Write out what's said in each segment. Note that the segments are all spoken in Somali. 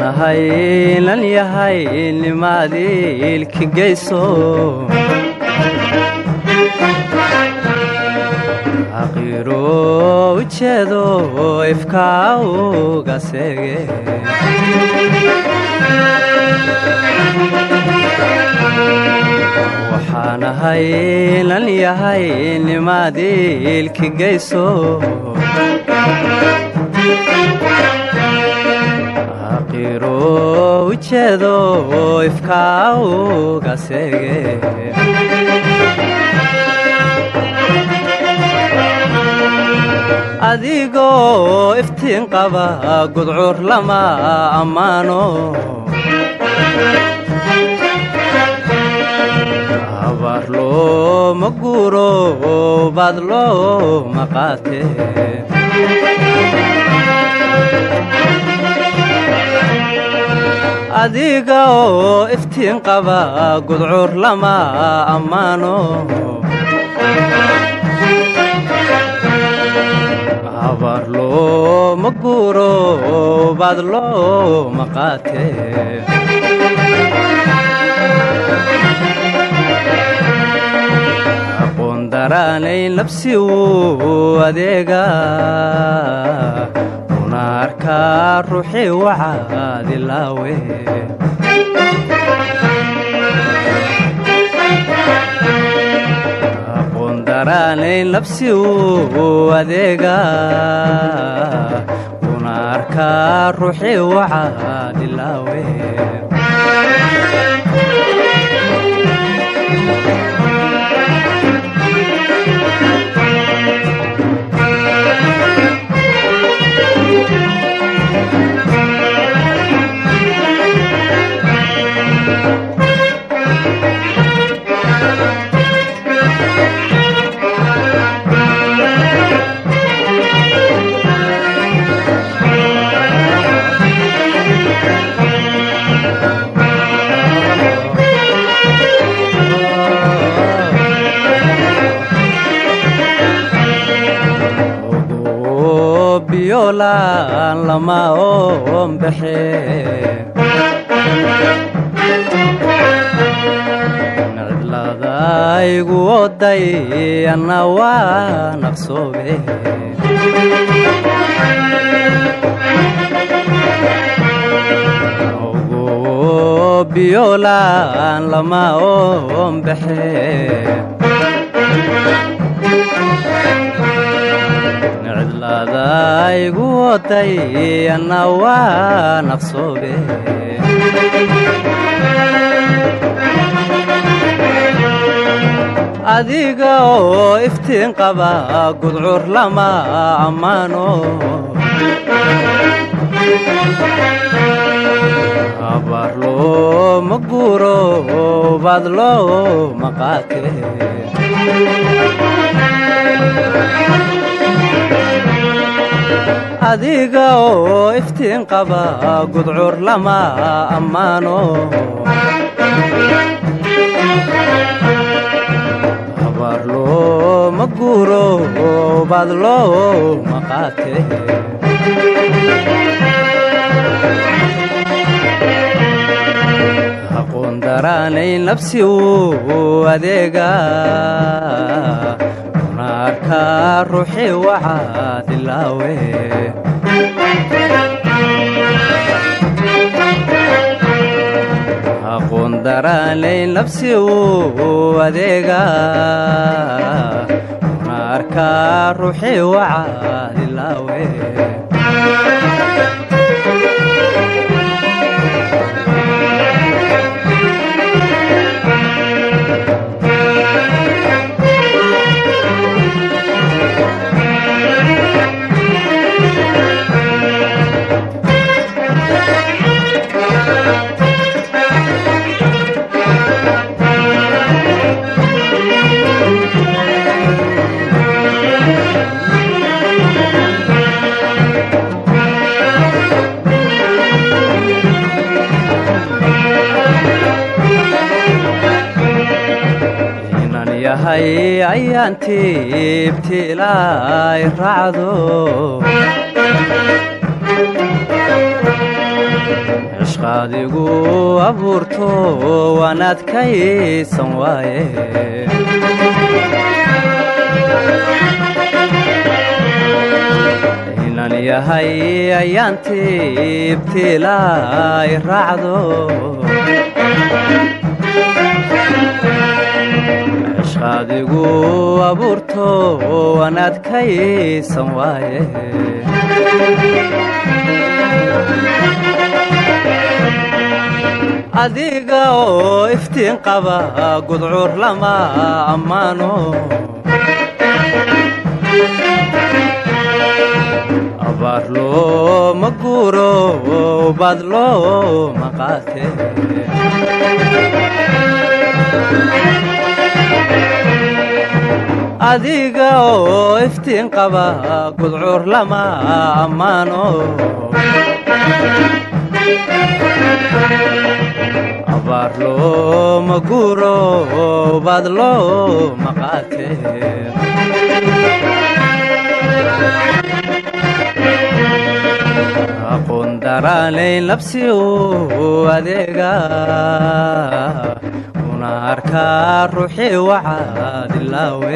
nahay nan yahay nimaadiilki geyso aqiiro ujeedo ifkaa uga seege waxaanahay nan yahay nimaadiilki geyso ujeedo ifkaa uga iftiin qaba gudcuur lama ammaano abaar looma guuro baad looma qaate adiga oo iftiin qaba gudcuur lama ammaano. Abaar looma guuro baad looma qaate. Aqoon daraanay nabsi wuu adeega una arkaa ruuxii wacaadilaawe daraanay nabsi wuu adeega. Una arkaa ruuxii wacaadilaawe biolaan lama oombaxe cidladaygu oday anna waa naqsoobe biolaan lama oombaxe cidladaygu oday anna waa naqsoobe adiga oo iftiin qaba gudcuur lama ammaano. Abaar looma guuro baad looma qaate adiga oo iftiin qaba gudcuur lama ammaano. Abaar looma guuro baad looma qaate aqoon daraanay nabsi wuu adeega una arkaa ruuxii wacaadilaawe aqoon daraanay nabsi wuu adeega. Una arkaa ruuxii wacaadilaawe yahay ayaantii ibtilaay raacdo ashqaadigu abuurto waan adkaysan waaye inan yahay ayaantii ibtilaay raacdo ashqaadigu abuurto waan adkaysan waaye adiga oo iftiin qaba gudcur lama ammaano abaar looma guuro baad looma qaate adiga oo iftiin qaba gudcur lama ammaano. Abaar looma guuro baad looma qaate. Aqoon daraanayn labsi u adeega una arkaa ruuxii wacaadilaawe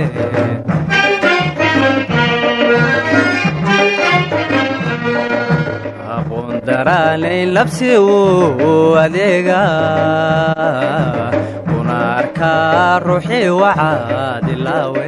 aqoon daraanayn labsi u adeega. Una arkaa ruuxii wacaadilaawe